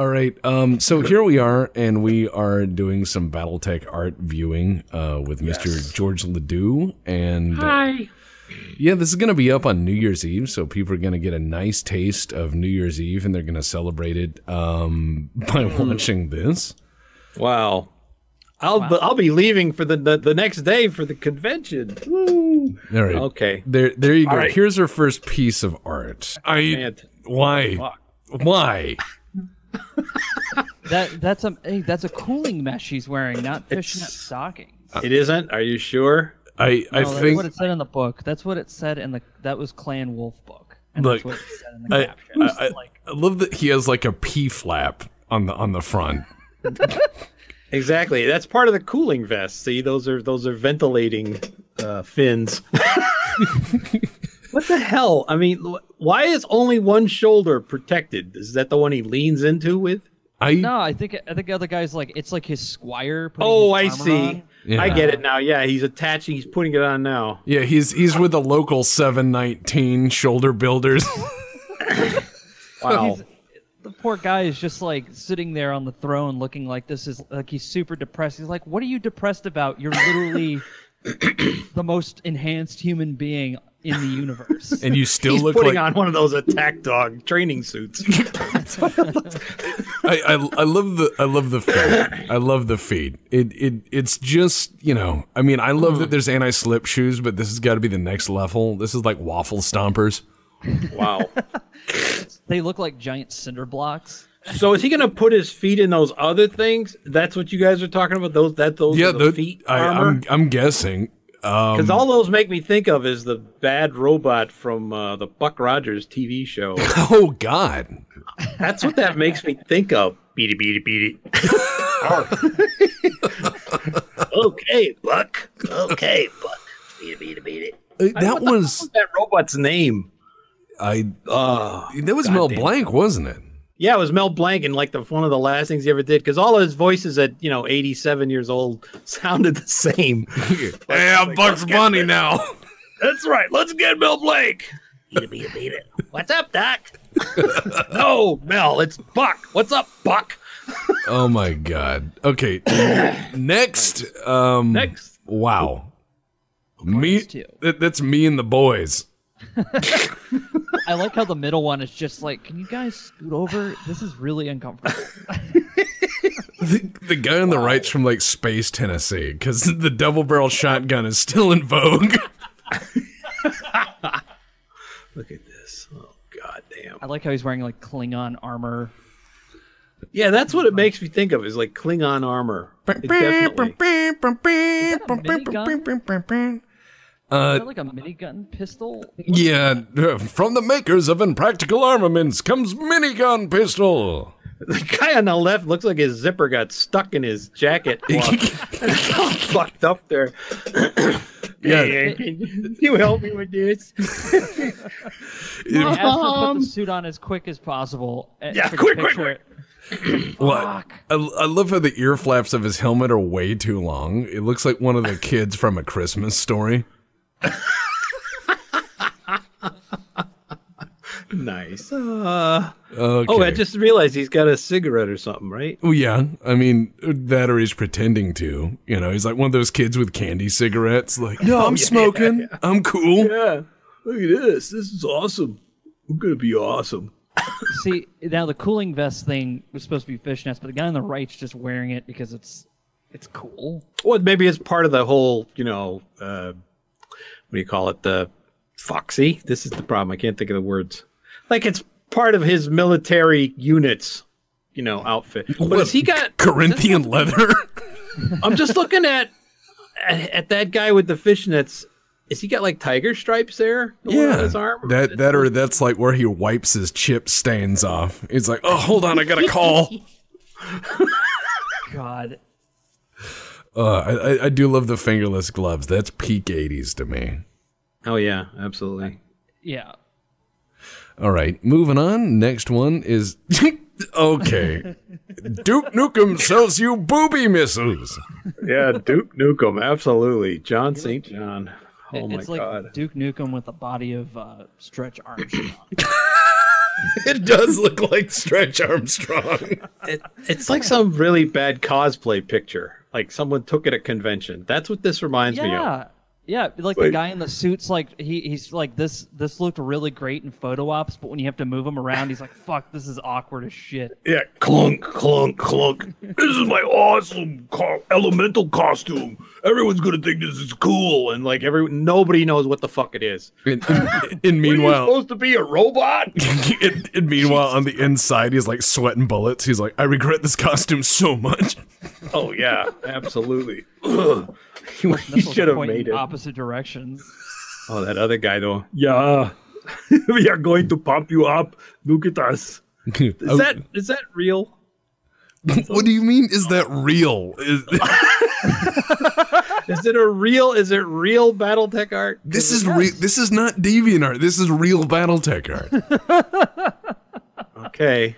All right. Um, so here we are, and we are doing some BattleTech art viewing uh, with Mr. George Ledoux. And uh, Hi. yeah, this is going to be up on New Year's Eve, so people are going to get a nice taste of New Year's Eve, and they're going to celebrate it um, by watching this. Wow. I'll I'll be leaving for the, the the next day for the convention. Woo. All right. Okay. There, there you go. All right. Here's our first piece of art. I Man, why why That that's a hey, that's a cooling mesh he's wearing, not fishnet It's- stockings. It isn't. Are you sure? I I No, that's think what it said in the book. That's what it said in the that was Clan Wolf book. And Look, that's what it said in the I, caption. I, I, like, I love that he has like a P flap on the on the front. Exactly. That's part of the cooling vest. See, those are those are ventilating uh, fins. what the hell? I mean, wh- why is only one shoulder protected? Is that the one he leans into with? I no, I think I think the other guy's like it's like his squire. Oh, his I see. Yeah. I get it now. Yeah, he's attaching. He's putting it on now. yeah he's he's with the local seven nineteen shoulder builders. Wow. He's- the poor guy is just like sitting there on the throne, looking like this is like he's super depressed. He's like, "What are you depressed about? You're literally the most enhanced human being in the universe." and you still He's look putting like on one of those attack dog training suits. I, I I love the I love the feed. I love the feed. It it it's just you know I mean I love that mm. there's anti slip shoes, but this has got to be the next level. This is like waffle stompers. wow. they look like giant cinder blocks. So is he going to put his feet in those other things? That's what you guys are talking about. Those that those Yeah, are the the, feet I, armor. I'm I'm guessing. Um, Because all those make me think of is the bad robot from uh, the Buck Rogers TV show. oh God, That's what that makes me think of. Beat it, beat it, beat it. okay, Buck. Okay, Buck. Beat it, beat it, beat it. Uh, that was What's that robot's name? I Oh, that was Mel goddamn. Blanc, wasn't it? Yeah, it was Mel Blanc, and like the one of the last things he ever did, because all of his voices at you know 87 years old sounded the same. Hey, I'm Bugs Bunny now. That's right. Let's get Mel Blanc. Beat it, beat it, beat it. What's up, Doc? no, Mel, it's Buck. What's up, Buck? oh my God. Okay, next. Um, Next. Wow. Me. too. that- that's me and the boys. I like how the middle one is just like, "Can you guys scoot over? This is really uncomfortable." The, the guy on the right's from like Space, Tennessee, because the double barrel shotgun is still in vogue. Look at this. Oh, god damn. I like how he's wearing like Klingon armor. Yeah, that's what it makes me think of is like Klingon armor. It definitely. Is Uh, that like a minigun pistol? yeah, uh, from the makers of Impractical Armaments comes Minigun Pistol. The guy on the left looks like his zipper got stuck in his jacket. it's all fucked up there. Yeah. Hey, can you help me with this? He has to put the suit on as quick as possible. uh, Yeah, for the quick, quick, picture. What? Fuck. I, I love how the ear flaps of his helmet are way too long. It looks like one of the kids from a Christmas story. Nice. Uh, Okay. Oh, I just realized he's got a cigarette or something, right? Well, yeah. I mean, that or he's pretending to. You know, he's like one of those kids with candy cigarettes. Like, no, I'm smoking. I'm cool. Yeah. Look at this. This is awesome. I'm gonna be awesome. See, now the cooling vest thing was supposed to be fishnets, but the guy on the right's just wearing it because it's it's cool. Well, maybe it's part of the whole, you know, uh, what do you call it? The Foxy. This is the problem. I can't think of the words. Like it's part of his military units, you know, outfit. But has he got? Corinthian leather? I'm just looking at, at at that guy with the fishnets. Is he got like tiger stripes there? yeah. his arm? That, that or that's like where he wipes his chip stains off. He's like, oh, hold on. I got a call. God, Uh, I, I- I do love the fingerless gloves. That's peak 80s to me. Oh yeah, absolutely. yeah. All right, moving on. Next one is okay. Duke Nukem sells you booby missiles. Yeah, Duke Nukem, absolutely. John St. John. Oh It- my it's like god. Duke Nukem with a body of uh, Stretch Armstrong. it does look like Stretch Armstrong. It, it's like some really bad cosplay picture. Like someone took it at convention. That's what this reminds me of. Yeah. Yeah, like the guy in the suits, like he, he's like this. This looked really great in photo ops, but when you have to move him around, he's like, "Fuck, this is awkward as shit." Yeah, clunk, clunk, clunk. This is my awesome co- elemental costume. Everyone's gonna think this is cool, and like every nobody knows what the fuck it is. And, and, and meanwhile, supposed to be a robot? and, and meanwhile, on the inside, he's like sweating bullets. He's like, I regret this costume so much. oh yeah, absolutely. Ugh. you Missiles should have made it. opposite directions. Oh, that other guy though. Yeah, we are going to pump you up. Look at us. Is that is that real? what do you mean? Is that real? Is, Is it a real? Is it real BattleTech art? this is real. This is not DeviantArt. This is real BattleTech art. Okay,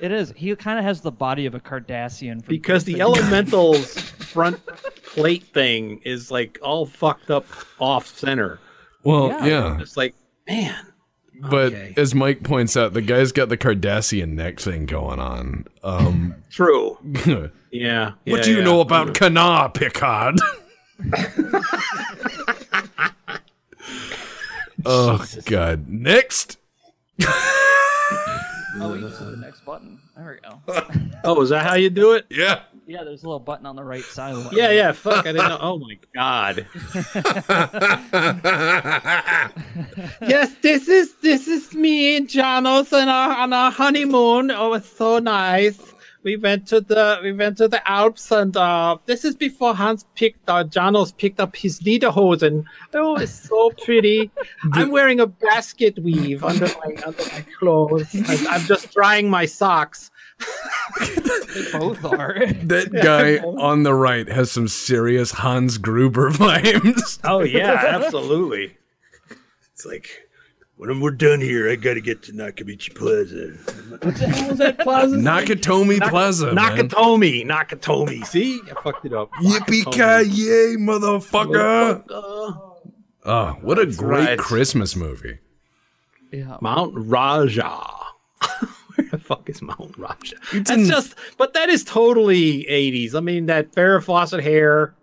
It is. He kind of has the body of a Cardassian. Because the elementals front plate thing is like all fucked up off center. Well, Yeah. yeah. It's like, man, But Okay. as Mike points out, the guy's got the Cardassian neck thing going on. Um, true. what Yeah. What do you yeah. know about Kana, Picard? oh God! Next. Oh, wait, this is the next button. There we go. Oh, is that how you do it? Yeah. Yeah, there's a little button on the right side. Of the Yeah, yeah. Fuck, I didn't know. Oh my god. yes, this is this is me and Janos on our on our honeymoon. Oh, it's so nice. We went to the we went to the Alps and uh this is before Hans picked uh Janos picked up his lederhosen. Oh, it's so pretty. I'm wearing a basket weave under my under my clothes. I, I'm just drying my socks. They both are. That guy on the right has some serious Hans Gruber vibes. Oh yeah, absolutely. It's like, when we're done here, I gotta get to Nakamichi Plaza. What the hell was that plaza? Nakatomi Plaza. man. Nakatomi, Nakatomi. See, I fucked it up. Yippee ki yay, motherfucker! Oh, what a great right. Christmas movie. yeah. Mount Raja. Where the fuck is Mount Raja? That's in- just, but that is totally 80s. I mean, that Farrah Fawcett hair.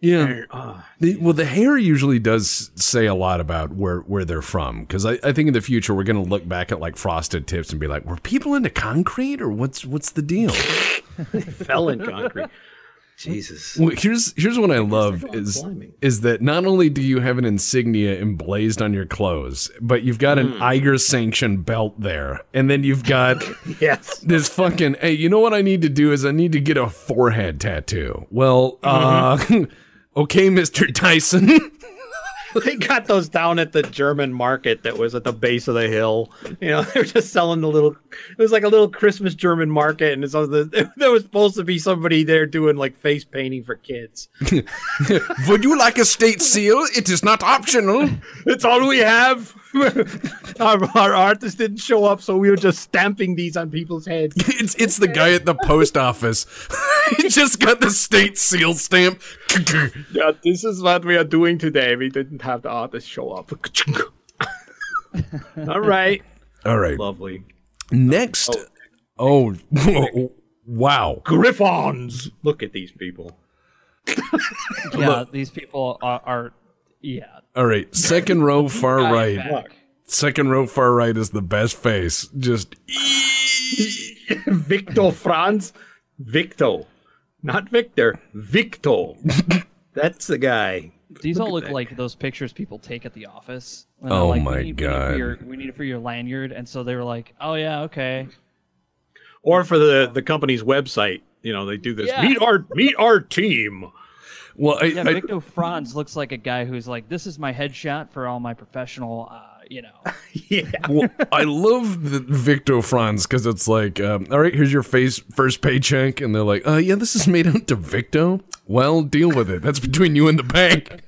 Yeah. Oh, The- well, the hair usually does say a lot about where, where they're from. Because I, I think in the future we're going to look back at like frosted tips and be like, were people into concrete or what's what's the deal? fell in concrete. Jesus. well, here's here's what I love is climbing. is that not only do you have an insignia emblazed on your clothes, but you've got an hmm. Iger sanctioned belt there, and then you've got Yes. this fucking hey, you know what I need to do is I need to get a forehead tattoo. Well, mm-hmm. uh okay, Mr. Tyson. They got those down at the German market that was at the base of the hill. You know, they were just selling the little. It was like a little Christmas German market, and it's on the, there was supposed to be somebody there doing like face painting for kids. Would you like a state seal? It is not optional. It's all we have. Our, our artist didn't show up, so we were just stamping these on people's heads. It's it's the guy at the post office. he just got the state seal stamp. Yeah, this is what we are doing today. We didn't have the artist show up. all right. All right. Lovely. Next. Oh, oh wow. Griffons. Look at these people. Yeah, these people are, are yeah. All right. Second row far right. Back. Second row far right is the best face. Just Victor Franz. Victor. Not Victor. Victor. That's the guy. These all look like those pictures people take at the office. Oh like, my we need, We need, God. your, we need it for your lanyard, and so they were like, "Oh yeah, okay." Or for the, the company's website. You know, they do this. Yeah. Meet our meet our team. Well, I, Yeah, I- Victor Franz looks like a guy who's like, "This is my headshot for all my professional, uh, you know." Yeah. well, I love the Victor Franz because it's like, um, all right, here's your face first paycheck, and they're like, uh, yeah, this is made out to Victo. Well, deal with it. That's between you and the bank.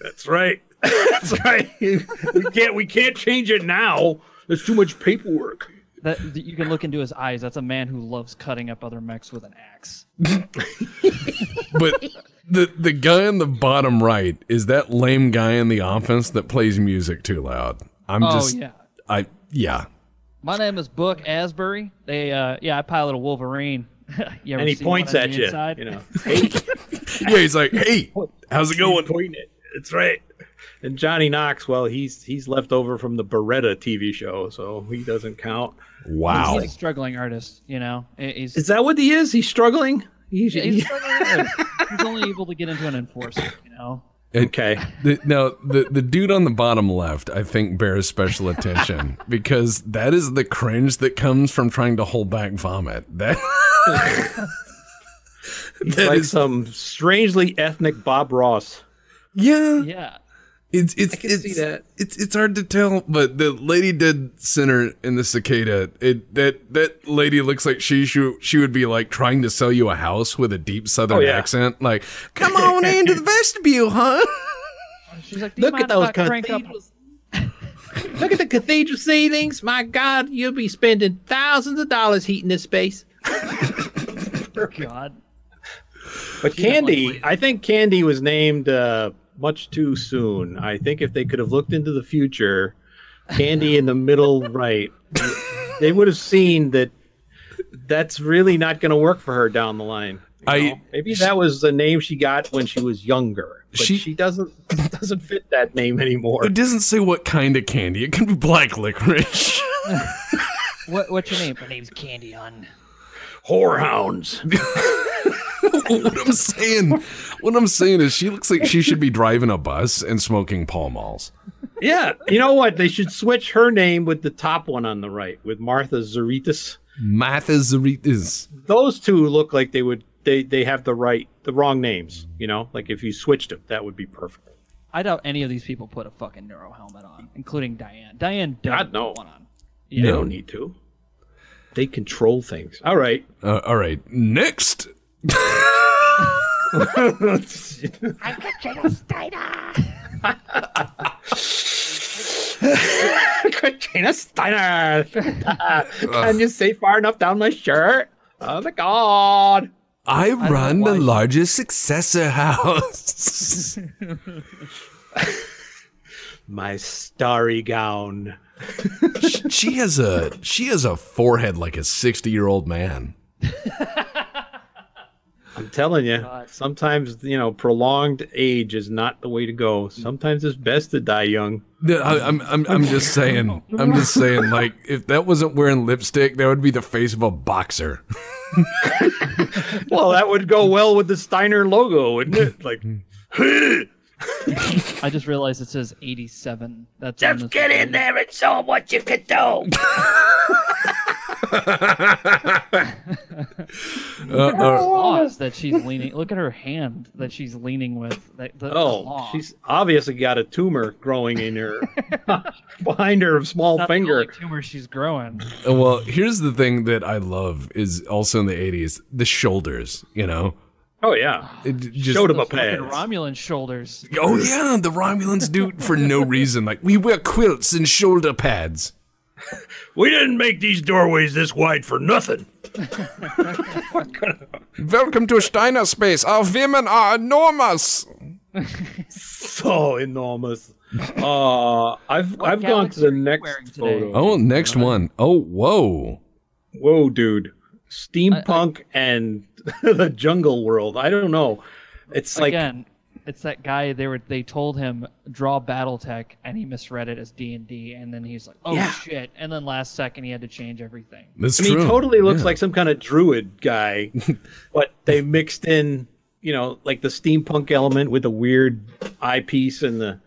That's right. That's right. we can't we can't change it now. There's too much paperwork. That that you can look into his eyes. That's a man who loves cutting up other mechs with an axe. But the the guy on the bottom right is that lame guy in the office that plays music too loud. I'm just Oh just, yeah. I yeah. My name is Book Asbury. They, uh, yeah, I pilot a Wolverine. you ever And he seen points at you. inside? You know, hey, Yeah, he's like, hey, how's it going? pointing it. That's right. And Johnny Knox, well, he's he's left over from the Baretta TV show, so he doesn't count. Wow. He's a struggling artist, you know. He's, Is that what he is? He's struggling. He's, he's, struggling. He's only able to get into an enforcer, you know. okay. The, now, the, the dude on the bottom left, I think, bears special attention because that is the cringe that comes from trying to hold back vomit. That, He's that like is- some strangely ethnic Bob Ross. yeah, Yeah. It's it's can it's, see that. it's it's hard to tell, but the lady dead center in the cicada, it that that lady looks like she should she would be like trying to sell you a house with a deep southern Oh, yeah. accent, like, "Come on into the vestibule, huh?" She's like, Look at those I cathedrals. Look at the cathedral ceilings. My God, you'll be spending thousands of dollars heating this space. God. But Candy, I think Candy was named uh, much too soon. I think if they could have looked into the future, Candy in the middle right, they would have seen that that's really not going to work for her down the line. you I- maybe that was the name she got when she was younger, but She- she, doesn't doesn't fit that name anymore. It doesn't say what kind of candy. It can be black licorice. What, what's your name? My name's Candy on. Whorehounds. what I'm saying, what I'm saying is, she looks like she should be driving a bus and smoking Pall Malls. Yeah, you know what? They should switch her name with the top one on the right, with Martha Zaritas. Martha Zaritas. Those two look like they would they they have the right the wrong names. You know, like if you switched them, that would be perfect. I doubt any of these people put a fucking neuro helmet on, including Diane. Diane doesn't God, no. put one on. They No. don't need to. They control things. All right. Uh, all right, next. I'm Katrina Steiner. Katrina Steiner. Can you say far enough down my shirt? Oh my god. I run why the largest successor house. My starry gown. she has a she has a forehead like a sixty year old man. I'm telling you, sometimes you know prolonged age is not the way to go. Sometimes it's best to die young. No, I, I'm I'm I'm just saying. I'm just saying. Like if that wasn't wearing lipstick, that would be the face of a boxer. Well, that would go well with the Steiner logo, wouldn't it? Like, I just realized it says 87. That's on Just this get in there and show 'em what you can do. Uh, uh, Claws that she's leaning. Look at her hand that she's leaning with. The, the oh, claw. she's obviously got a tumor growing in her behind her small Not finger. only tumor she's growing. well, here's the thing that I love is also in the '80s the shoulders. You know, Oh yeah, it just showed him a Those pads. Romulan shoulders. Oh yeah, the Romulans do it for no reason. Like we wear quilts and shoulder pads. We didn't make these doorways this wide for nothing. Welcome to Steiner space. Our women are enormous. So enormous. Uh, I've What I've gone to the next photo. Oh, next one. Oh, whoa. Whoa, dude! Steampunk and the jungle world. I don't know. It's like Again, it's that guy. They were. They told him draw BattleTech, and he misread it as D and D, and then he's like, "Oh Yeah. shit!" And then last second, he had to change everything. That's I mean, true. he totally looks Yeah. like some kind of druid guy, but they mixed in, you know, like the steampunk element with the weird eyepiece and the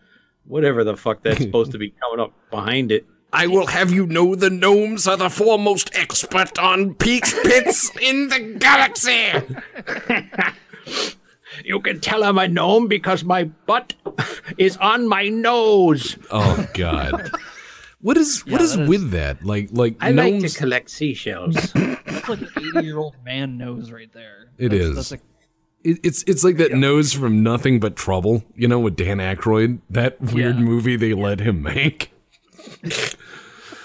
whatever the fuck that's supposed to be coming up behind it. I will have you know the gnomes are the foremost expert on peach pits in the galaxy. You can tell I'm a gnome because my butt is on my nose. Oh God. What is what is that is- with that? Like like I like to collect seashells. That's like an eighty-year-old man nose right there. It That's- is. That's a, it- it's it's like that nose from Nothing But Trouble, you know, with Dan Aykroyd. That weird Yeah. movie they let him make.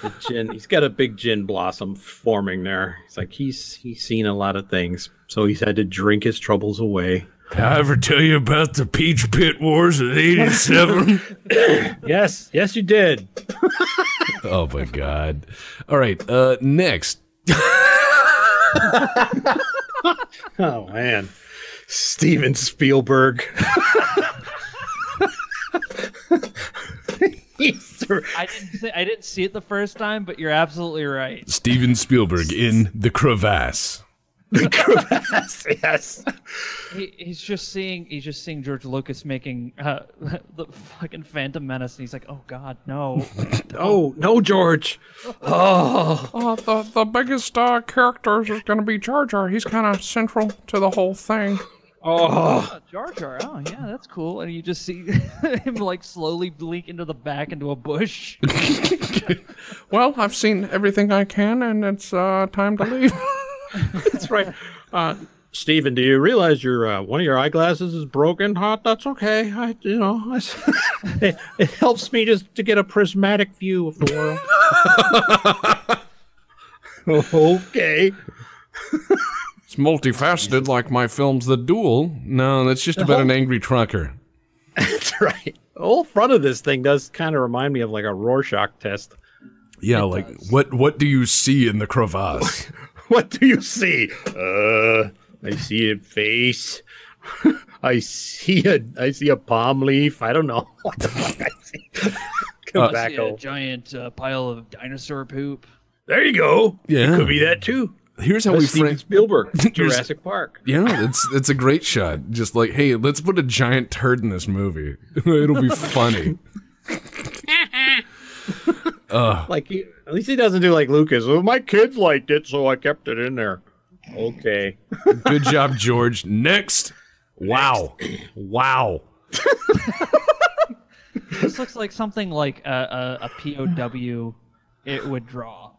the gin. He's got a big gin blossom forming there. He's like he's he's seen a lot of things, so he's had to drink his troubles away. Did I ever tell you about the Peach Pit Wars of '87? Yes, yes, you did. Oh my god. All right. Uh, next. Oh man, Steven Spielberg. He's the- I didn't see, I didn't see it the first time, but you're absolutely right. Steven Spielberg in The Crevasse. The Crevasse, yes. He, he's just seeing he's just seeing George Lucas making uh, the fucking Phantom Menace, and he's like, "Oh God, no!" Oh no, George. Oh, Oh, the, the biggest uh, character is going to be Jar Jar. He's kind of central to the whole thing. Oh. Uh, Jar Jar, oh yeah, that's cool. And you just see him like slowly blink into the back into a bush. Well, I've seen everything I can, and it's uh, time to leave. That's right. Uh, Steven, do you realize your uh, one of your eyeglasses is broken? Hot, That's okay. I, you know, I s it, it helps me just to get a prismatic view of the world. okay. It's multifaceted, like my film's The Duel. No, that's just about an angry trucker. That's right. The whole front of this thing does kind of remind me of like a Rorschach test. Yeah, like what? What do you see in the crevasse? What do you see? Uh, I see a face. I see a I see a palm leaf. I don't know what the fuck I see. I see a giant uh, pile of dinosaur poop. There you go. Yeah. It could be that too. Here's how we That's Steven frame. Spielberg, Jurassic Park. Yeah, it's it's a great shot. Just like, hey, let's put a giant turd in this movie. It'll be funny. Uh. Like, he, at least he doesn't do like Lucas. Well, my kids liked it, so I kept it in there. Okay. Good job, George. Next. Wow. Wow. This looks like something like a, a, a POW it would draw,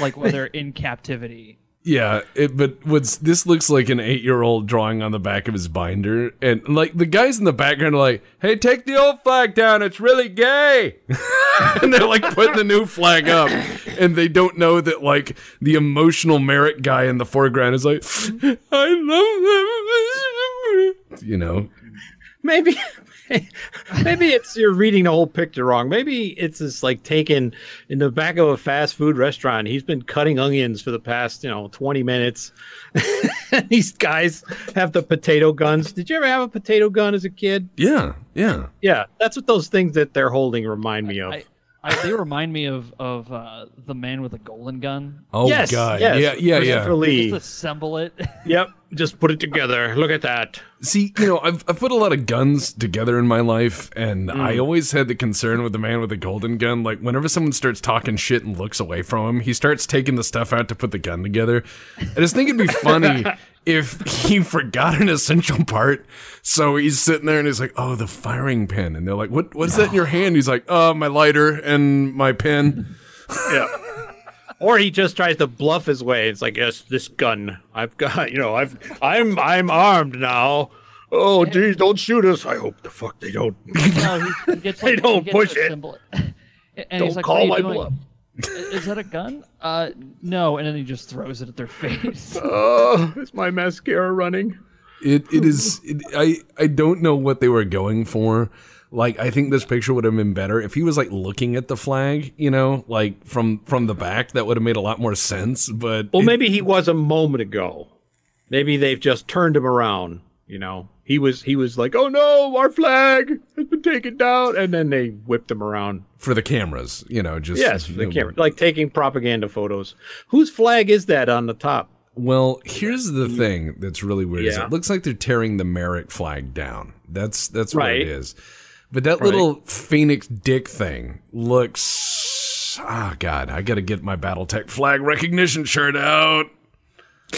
like whether in captivity. Yeah, it, but what's this looks like an eight-year-old drawing on the back of his binder, and like the guys in the background are like, "Hey, take the old flag down. It's really gay," and they're like putting the new flag up, and they don't know that like the emotional merit guy in the foreground is like, "I love them," you know. Maybe, maybe it's you're reading the whole picture wrong. Maybe it's just like taken in the back of a fast food restaurant. He's been cutting onions for the past, you know, 20 minutes. these guys have the potato guns. Did you ever have a potato gun as a kid? Yeah, yeah. Yeah, that's what those things that they're holding remind me of. I, I, they remind me of of uh, the man with a golden gun. Oh yes, god, yes, yeah, yeah, yeah. Lee. Just assemble it. Yep, just put it together. Look at that. See, you know, I've, I've put a lot of guns together in my life, and Mm. I always had the concern with the man with the golden gun. Like, whenever someone starts talking shit and looks away from him, he starts taking the stuff out to put the gun together. I just think it'd be funny if he forgot an essential part. So he's sitting there and he's like, oh, the firing pin. And they're like, what, what's that in your hand? He's like, oh, my lighter and my pin." Yeah. Or he just tries to bluff his way. It's like, yes, this gun. I've got, you know, I've, I'm, I'm armed now. Oh, geez, don't shoot us. I hope the fuck they don't. No, he, he gets They don't he gets push it. assemble it. And Don't he's like, call what are you my doing? bluff. "I- Is that a gun? Uh, no. And then he just throws it at their face. Oh, is my mascara running? It it is. It, I I don't know what they were going for. Like I think this picture would have been better if he was like looking at the flag, you know, like from from the back. That would have made a lot more sense. But Well, it- maybe he was a moment ago. Maybe they've just turned him around. You know, he was he was like, "Oh no, our flag has been taken down," and then they whipped him around. for the cameras, you know, just Yes, the camera, like taking propaganda photos. Whose flag is that on the top? Well, here's the thing that's really weird. Is Yeah. it looks like they're tearing the Marik flag down. That's that's what Right. it is. But that little Phoenix Dick thing looks. Ah, God, I got to get my BattleTech flag recognition shirt out.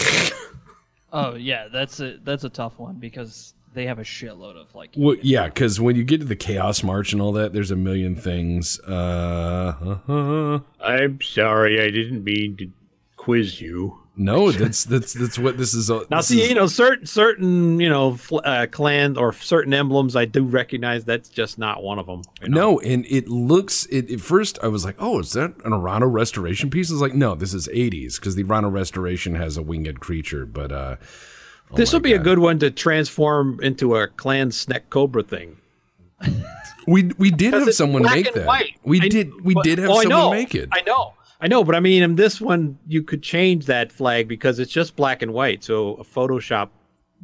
oh yeah, that's a that's a tough one because they have a shitload of like. Well, yeah, because when you get to the Chaos March and all that, there's a million things. Uh, I'm sorry, I didn't mean to quiz you. no, that's that's that's what this is. uh, Now, this see, is- you know, certain certain you know fl- uh, clans or certain emblems, I do recognize. That's just not one of them. No, and it looks. It, at first, I was like, "Oh, is that an Arano restoration piece?" I was like, "No, this is '80s because the Arano restoration has a winged creature." But uh, this my would be a good one to transform into a clan snack cobra thing. We we did 'Cause have someone make that. white. We I- did we but- did have oh, I someone know, make it. I know. I know, but I mean, in this one, you could change that flag because it's just black and white. So a Photoshop,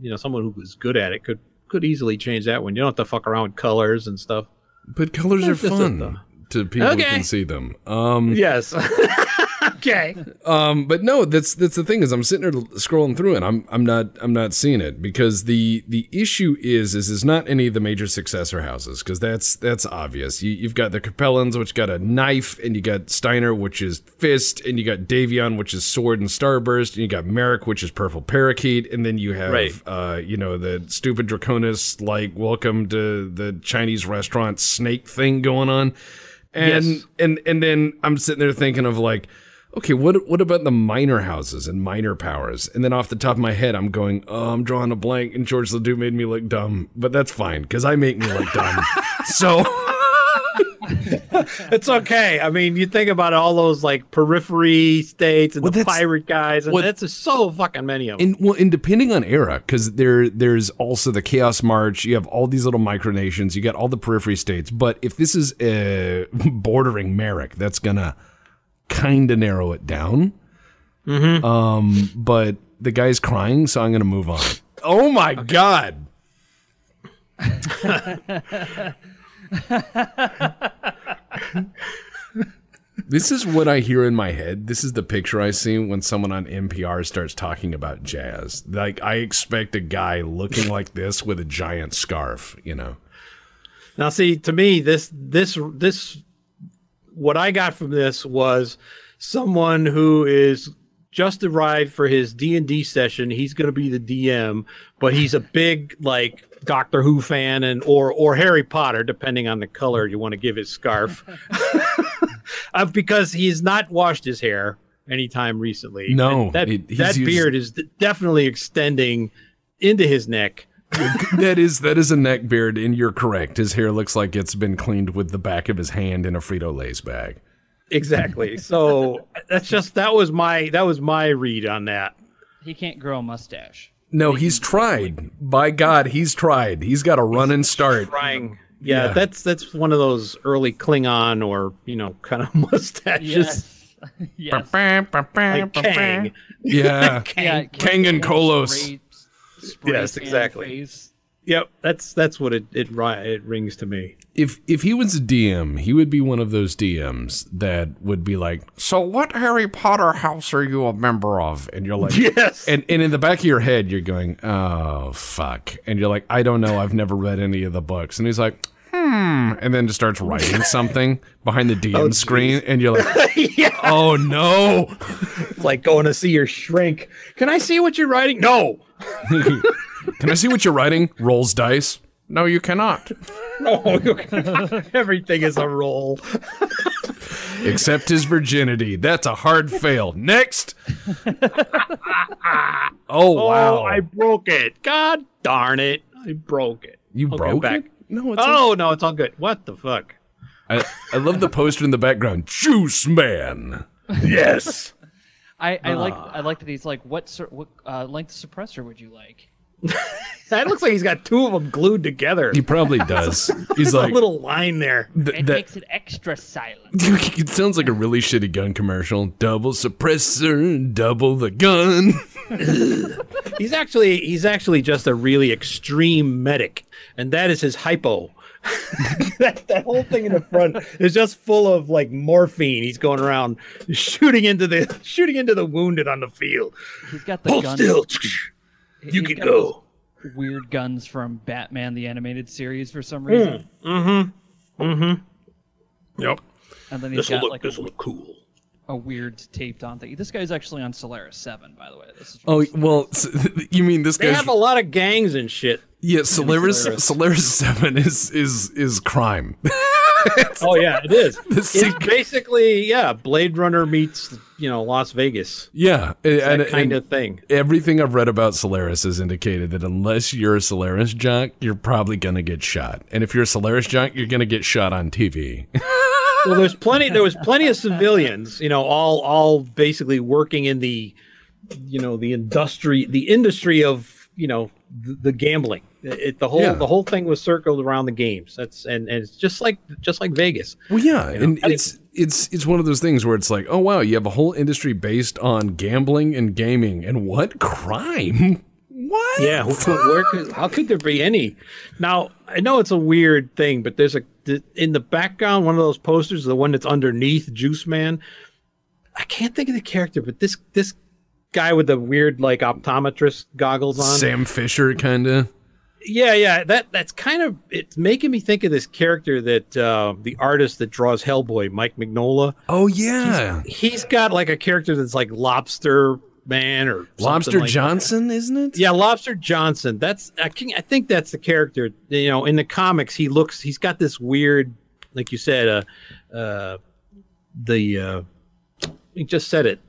you know, someone who was good at it could could easily change that one. You don't have to fuck around with colors and stuff. But colors are That's just fun to people who can see them. Um, Yes. okay. um, but no, that's that's the thing is I'm sitting there scrolling through and I'm I'm not I'm not seeing it because the the issue is is is not any of the major successor houses because that's that's obvious. You, you've got the Capellans, which got a knife, and you got Steiner, which is fist, and you got Davion, which is sword and starburst, and you got Marik, which is purple parakeet, and then you have Right. uh, you know the stupid Draconis like welcome to the Chinese restaurant snake thing going on. And Yes. and and then I'm sitting there thinking of like, okay, what what about the minor houses and minor powers? And then off the top of my head, I'm going, oh, I'm drawing a blank, and George Ledoux made me look dumb, but that's fine because I make me look dumb. so It's okay. I mean, you think about all those like periphery states and Well, the pirate guys, and well- that's just so fucking many of them. and well, and depending on era, because there there's also the Chaos March. You have all these little micronations. You got all the periphery states. But if this is uh, bordering Marik, that's gonna kind of narrow it down. Um, but the guy's crying, so I'm gonna move on. Oh my god. This is what I hear in my head. This is the picture I see when someone on NPR starts talking about jazz. Like I expect a guy looking like this with a giant scarf, you know. Now, see, to me, this this this what I got from this was someone who is just arrived for his D and D session. He's going to be the DM, but he's a big like Doctor Who fan and or or Harry Potter, depending on the color you want to give his scarf. uh, because he's not washed his hair anytime recently. No, And that he's that used- beard is definitely extending into his neck. That is that is a neck beard, and you're correct. His hair looks like it's been cleaned with the back of his hand in a Frito Lay's bag. Exactly. So that's just that was my that was my read on that. He can't grow a mustache. No, he's tried. By God, he's tried. He's got a run and start. Trying. Yeah, Yeah. that's that's one of those early Klingon or you know kind of mustaches. yes. Like Kang. Yeah. Yeah, Kang and Koloth. Great spray Yes, exactly. face. Yep, that's that's what it it ri- it rings to me. if if he was a DM, he would be one of those DMs that would be like, "So what Harry Potter house are you a member of?" And you're like, Yes. And and in the back of your head, you're going, "Oh fuck," and you're like, "I don't know. I've never read any of the books." And he's like, "Hmm," and then just starts writing something behind the DM screen, and you're like, yeah, "Oh no." it's like going to see your shrink. Can I see what you're writing? No. Can I see what you're writing? Rolls dice. No, you cannot. No. Everything is a roll. Except his virginity. That's a hard fail. Next. oh wow! Oh, I broke it. God darn it. I broke it. you Okay, broke back. it? No, it's Oh no, it's all good. What the fuck? I, I love the poster in the background. Juice Man. Yes. I, I like Ah. I like that he's like, what sur- what uh, length suppressor would you like? that looks like he's got two of them glued together. He probably does. He's There's like, a little line there. th- It that, makes it extra silent. it sounds like a really shitty gun commercial. Double suppressor, double the gun. He's actually he's actually just a really extreme medic, and that is his hypo. that, that whole thing in the front is just full of like morphine. He's going around shooting into the shooting into the wounded on the field. He's got the Hold guns. still. You can go. Weird guns from Batman the animated series for some reason. Mm hmm. Mm-hmm. Yep. and then he's This got look. like This a, will look cool. A weird taped on thing. This guy's actually on Solaris Seven, by the way. This is Oh well, s- you mean this guy? They have a lot of gangs and shit. yeah? Solaris Solaris. Solaris Seven is is is crime. Oh yeah, it is. it's secret- basically yeah, Blade Runner meets you know Las Vegas. yeah, and, That and- kind and of thing. everything I've read about Solaris has indicated that unless you're a Solaris junk, you're probably gonna get shot. And if you're a Solaris junk, you're gonna get shot on TV. Well there's plenty there was plenty of civilians you know all all basically working in the you know the industry the industry of you know the, the gambling. It, the whole Yeah. the whole thing was circled around the games. That's and, and it's just like just like Vegas. Well, yeah, You know, and it's it's it's one of those things where it's like, oh wow, you have a whole industry based on gambling and gaming, and what crime? What? Yeah, wh- where could, how could there be any? Now I know it's a weird thing, but there's a th- in the background one of those posters, the one that's underneath Juice Man. I can't think of the character, but this this guy with the weird like optometrist goggles on. Sam Fisher, kind of. Yeah, yeah, that that's kind of it's making me think of this character that uh, the artist that draws Hellboy, Mike Mignola. Oh yeah, He's got like a character that's like Lobster Man or Lobster like. Johnson, isn't it? Yeah, Lobster Johnson. That's I can I think that's the character. You know, in the comics, he looks. He's got this weird, like you said, uh, uh, the uh, he just said it.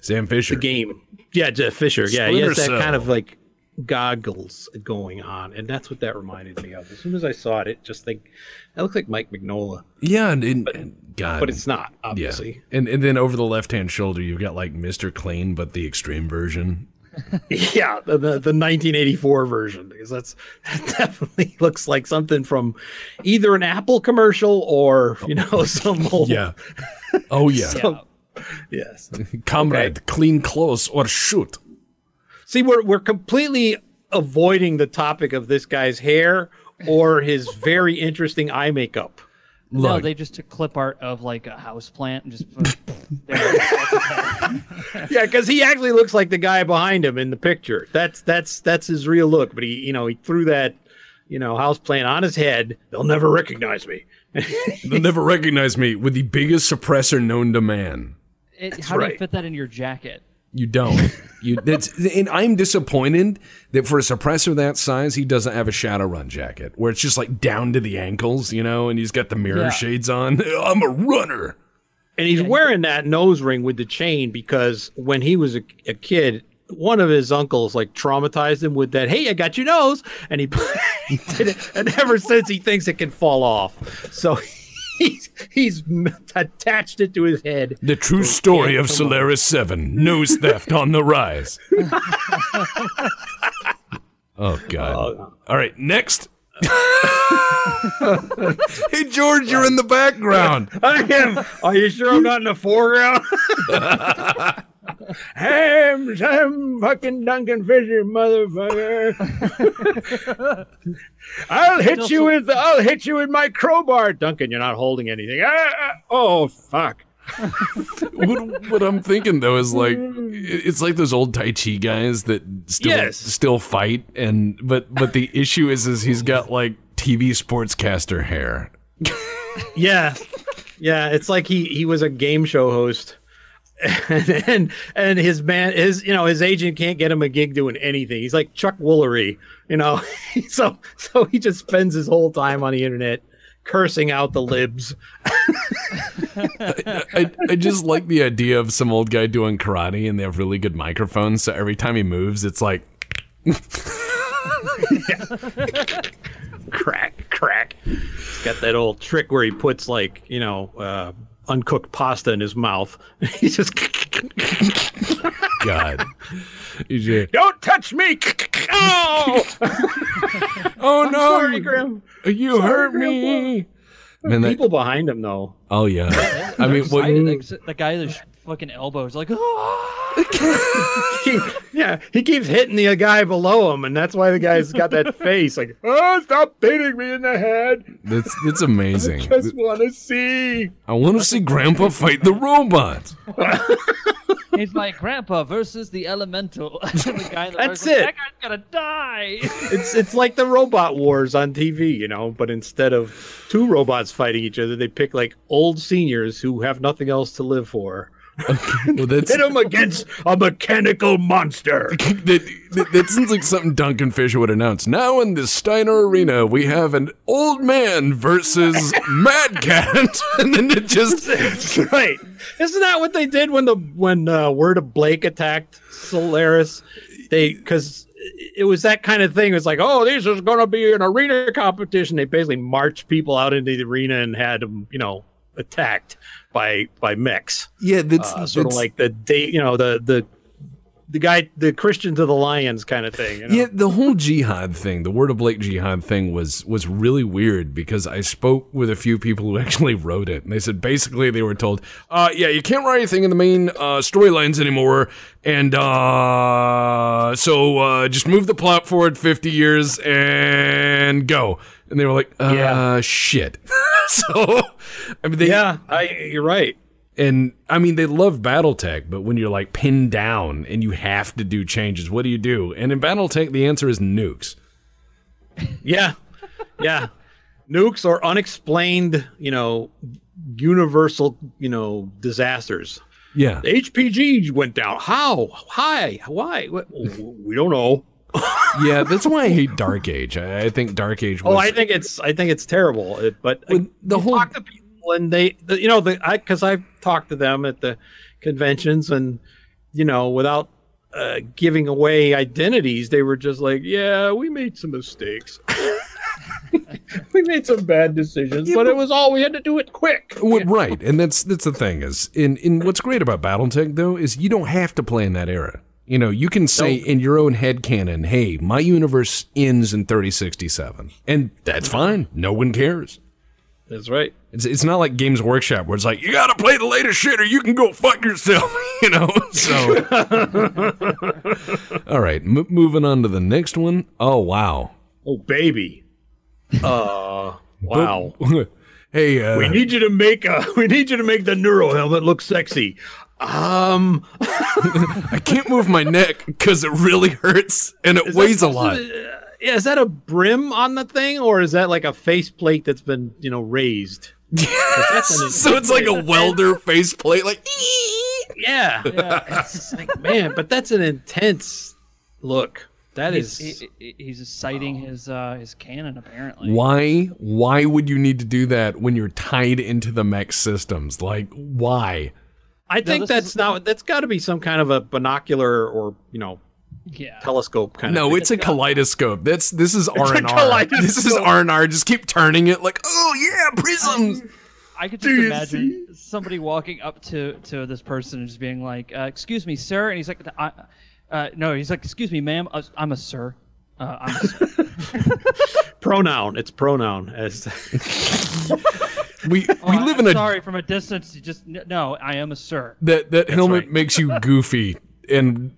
Sam Fisher. The game. Yeah, Jeff Fisher. Yeah, he has that Cell. kind of like goggles going on, and that's what that reminded me of. As soon as I saw it, it just think that looks like Mike Mignola, Yeah, and, and- and- God, but it's not yeah. obviously. And and then over the left hand shoulder, you've got like Mister Clean, but the extreme version. Yeah, the, the the 1984 version because that's that definitely looks like something from either an Apple commercial or you know some old Yeah. Oh yeah, some- yes. comrade, clean clothes or shoot. See, we're we're completely avoiding the topic of this guy's hair or his very interesting eye makeup. No, they just took clip art of like a house plant and just put there. Yeah, because he actually looks like the guy behind him in the picture. That's that's that's his real look. But he, you know, he threw that, you know, house plant on his head. They'll never recognize me. they'll never recognize me with the biggest suppressor known to man. It, how do you fit that in your jacket? You don't. You that's and I'm disappointed that for a suppressor that size, he doesn't have a Shadowrun jacket where it's just like down to the ankles, you know, and he's got the mirror Yeah. shades on. I'm a runner. And he's wearing that nose ring with the chain because when he was a, a kid, one of his uncles like traumatized him with that. Hey, I got your nose, and he, he did it. And ever since, he thinks it can fall off. So he's he's attached it to his head. The true story of Solaris 7 nose theft on the rise. oh, God. Oh, All right, next. hey, George, you're in the background. I am. Are you sure I'm not in the foreground? Ham, Sam, fucking Duncan Fisher, motherfucker! I'll hit you with, I'll hit you with my crowbar, Duncan. You're not holding anything. Ah, ah, oh fuck! what, what I'm thinking though is like it's like those old Tai Chi guys that still Yes. still fight and but but the issue is is he's got like TV sportscaster hair. Yeah, yeah. It's like he he was a game show host. And, and and his man his you know his agent can't get him a gig doing anything. He's like Chuck Woolery, you know. so so he just spends his whole time on the internet cursing out the libs. I, I just like the idea of some old guy doing karate and they have really good microphones. So every time he moves, it's like crack, crack. He's got that old trick where he puts like you know uh, uncooked pasta in his mouth. he just God. He's just, don't touch me. oh, oh no! sorry, Grim. you hurt me. Man, that, People behind him though. oh yeah. I mean, what, I, the, the guy with the sh- fucking elbows, like, "Ah!" He, yeah, he keeps hitting the guy below him, and that's why the guy's got that face like, "Oh, stop beating me in the head! that's that's amazing. I just want to see." I want to see Grandpa fight the robot. he's like, Grandpa versus the elemental. the guy in the That's road's like, it. That guy's gonna die. It's it's like the robot wars on TV, you know, but instead of two robots fighting each other, they pick like old seniors who have nothing else to live for. Well, that's Hit him against a mechanical monster. that, that, that sounds like something Duncan Fisher would announce. Now in the Steiner Arena, we have an old man versus Mad Cat, and then it just That's right. Isn't that what they did when the when uh, Word of Blake attacked Solaris? They because it was that kind of thing. It's like, oh, this is going to be an arena competition. They basically marched people out into the arena and had them, you know, attacked by by mechs. yeah, that's, Uh, sort of like the date, you know, the the the guy, the Christian to the lions kind of thing. You know? Yeah, the whole jihad thing, the word of Blake jihad thing was was really weird because I spoke with a few people who actually wrote it, and they said basically they were told, uh, yeah, you can't write anything in the main uh, storylines anymore, and uh, so uh, just move the plot forward fifty years and go. And they were like, uh, Yeah. shit. so, I mean, they, yeah, I, you're right. and I mean, they love BattleTech, but when you're like pinned down and you have to do changes, what do you do? And in BattleTech, the answer is nukes. Yeah, yeah. Nukes or unexplained, you know, universal, you know, disasters. Yeah. The HPG went down. How? Why? Why? We don't know. Yeah, that's why I hate Dark Age. I, I think Dark Age was. Oh, I think it's I think it's terrible. It, but Well, the whole- talk to people and they, the, you know, the I because I've talked to them at the conventions and you know without uh, giving away identities, they were just like, yeah, we made some mistakes. we made some bad decisions, but it was all we had to do it quick. Well, right, and that's that's the thing is in in what's great about BattleTech though is you don't have to play in that era. You know, you can say in your own head canon, "Hey, my universe ends in 3067," and that's fine. No one cares. That's right. It's, it's not like Games Workshop where it's like you gotta play the latest shit or you can go fuck yourself, you know. So, all right, moving on to the next one. Oh wow, Oh baby. Uh. Wow. hey, uh, We need you to make a. We need you to make the neuro helmet look sexy. Um. I can't move my neck because it really hurts and it weighs a lot. Yeah, is that a brim on the thing, or is that like a faceplate that's been, you know, raised? so it's like a welder faceplate, like. Yeah, It's like man, but that's an intense look. That He's, is. he- he- he's sighting his uh, his cannon apparently. Why? Why would you need to do that when you're tied into the mech systems? Like, why? I think that's is- not. That's got to be some kind of a binocular or you know Yeah. telescope kind of. No, thing. it's a kaleidoscope. That's this is R and R. This is R and R. Just keep turning it. Like, oh yeah, prisms. I could just imagine somebody walking up to to this person and just being like, uh, "Excuse me, sir," and he's like, I, uh, "No," he's like, "Excuse me, ma'am, uh, I'm a sir." Uh, I'm a sir. pronoun. It's pronoun as. We we Oh, live I'm in a sorry from a distance. You just no, I am a sir. that that helmet right. makes you goofy, and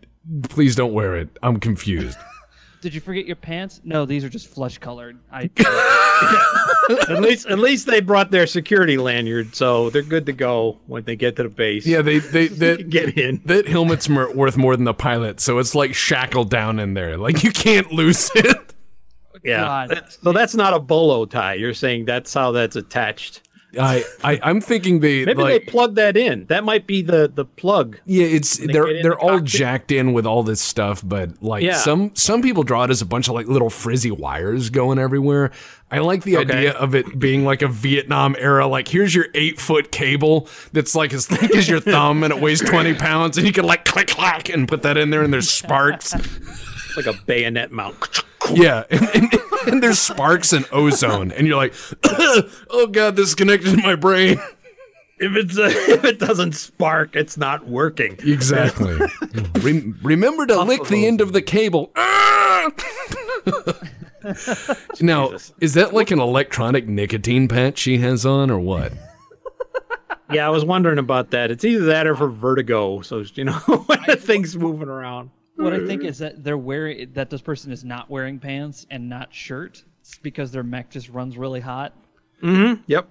please don't wear it. I'm confused. Did you forget your pants? No, these are just flesh colored. I at least, at least they brought their security lanyard, so they're good to go when they get to the base. Yeah, they they that get in. that helmet's worth more than the pilot, so it's like shackled down in there. Like you can't lose it. Yeah. God. That's- So that's not a bolo tie. You're saying that's how that's attached. I, I I'm thinking they Maybe like they plug that in. That might be the the plug. yeah, it's get they're they're the all cockpit. jacked in with all this stuff, but like Yeah. some some people draw it as a bunch of like little frizzy wires going everywhere. I like the Okay. idea of it being like a Vietnam era. Like here's your eight foot cable that's like as thick as your thumb and it weighs twenty pounds, and you can like click clack and put that in there, and there's sparks. It's like a bayonet mount. Yeah, and, and, and there's sparks and ozone, and you're like, oh god, this is connected to my brain. If it's uh, if it doesn't spark, it's not working. Exactly. Rem- remember to lick the end of the cable. Ah! now, Jesus. is that like an electronic nicotine patch she has on, or what? Yeah, I was wondering about that. It's either that or for vertigo. So you know, when the thing's moving around. What I think is that they're wearing that this person is not wearing pants and not shirt. It's because their mech just runs really hot. Mm-hmm. Yep,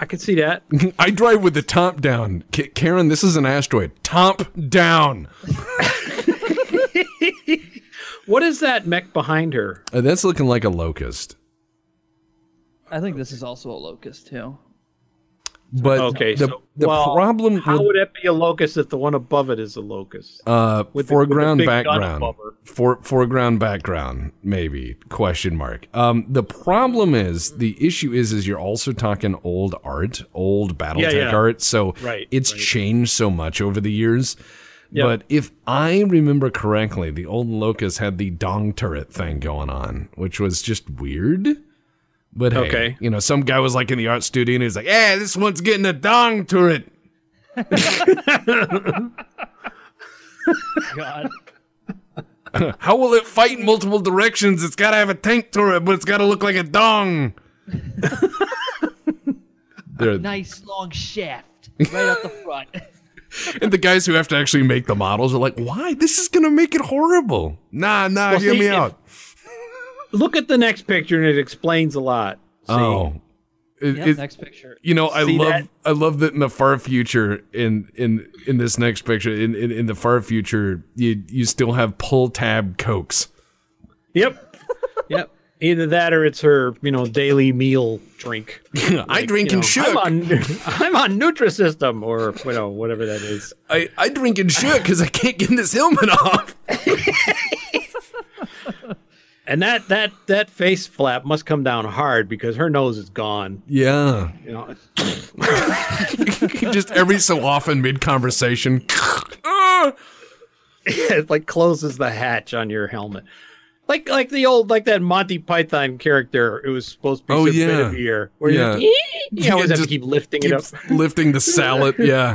I could see that. I drive with the top down. K- Karen, this is an asteroid. Top down. What is that mech behind her? Uh, that's looking like a locust. I think this is also a locust too. But Okay, the, so the well, problem How with would it be a locust if the one above it is a locust? Uh, With with the foreground background. For, foreground background, maybe question mark. Um, the problem is the issue is is you're also talking old art, old BattleTech Yeah, yeah. art. So Right, it's right. changed so much over the years. Yep. But if I remember correctly, the old Locust had the dong turret thing going on, which was just weird. But hey, Okay. you know, some guy was like in the art studio and he's like, "Yeah, this one's getting a dong turret." God. How will it fight in multiple directions? It's got to have a tank turret, but it's got to look like a dong. They're- Nice long shaft right up the front. and the guys who have to actually make the models are like, "Why? This is gonna make it horrible." Nah, nah, Well, hear see, me if- out. Look at the next picture, and it explains a lot. Oh. See? Oh, It- Yep, it- next picture. you know, I See love that? I love that in the far future in in in this next picture in in, in the far future you you still have pull tab cokes. Yep. yep. Either that or it's her, you know, daily meal drink. I drink You and know, shook. I'm on, I'm on Nutrisystem or you know whatever that is. I, I drink and shook because I can't get this helmet off. And that that that face flap must come down hard because her nose is gone. Yeah, You know, just every so often mid conversation. Ah! it like closes the hatch on your helmet. Like like the old like that Monty Python character. It was supposed to be Oh, some bit yeah. of ear. Where Yeah. Eh, you, you always have to keep lifting it up. Lifting the salad. Yeah.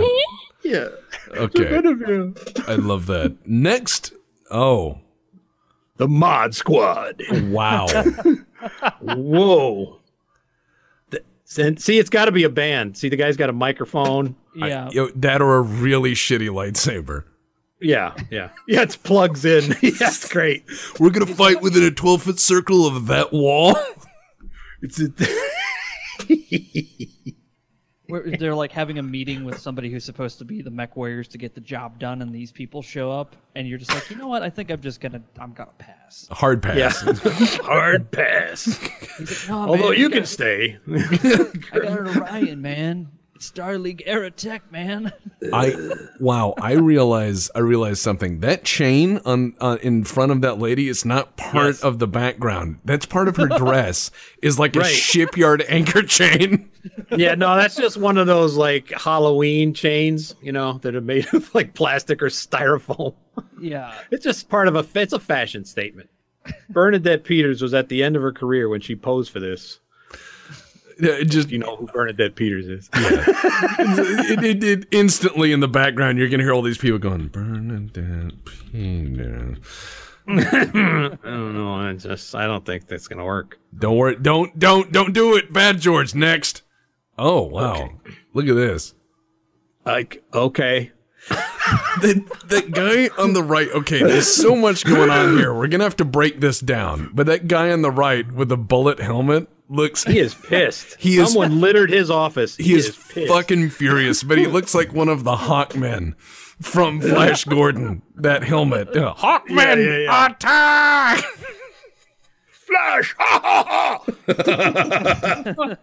Yeah. Okay. Bit of you. I love that. Next. Oh, The Mod Squad. wow. Whoa. Th- and see, it's got to be a band. See, the guy's got a microphone. Yeah. Yo, that or a really shitty lightsaber. Yeah, yeah, yeah. It plugs in. yeah, it's great. We're gonna fight within a 12 foot circle of that wall. It's a, Where they're like having a meeting with somebody who's supposed to be the mech warriors to get the job done, and these people show up, and you're just like, you know what? I think I'm just gonna, I'm gonna pass. Hard pass. yeah. Hard pass. Like, no, Although man, you I can got- stay. I got an Orion, man. It's Starleague Era Tech, man. I wow. I realize. I realize something. That chain on uh, in front of that lady is not part Yes. of the background. That's part of her dress. Is like a shipyard anchor chain. yeah, no, that's just one of those like Halloween chains, you know, that are made of like plastic or styrofoam. Yeah. It's just part of a. It's a fashion statement. Bernadette Peters was at the end of her career when she posed for this. Yeah, just You know who Bernadette Peters is. it, it, it instantly in the background you're gonna hear all these people going Bernadette Peters. I don't know. I just I don't think that's gonna work. Don't worry. Don't don't don't do it. Bad George next. Oh wow. Look at this. Like okay, The that guy on the right. Okay, there's so much going on here. We're gonna have to break this down. But that guy on the right with the bullet helmet looks. he is pissed. He is- Someone littered his office. He is pissed. fucking furious, but he looks like one of the Hawkmen from Flash Gordon. That helmet, Uh, Hawkmen Yeah, yeah, yeah. attack! Flash. Ha ha ha.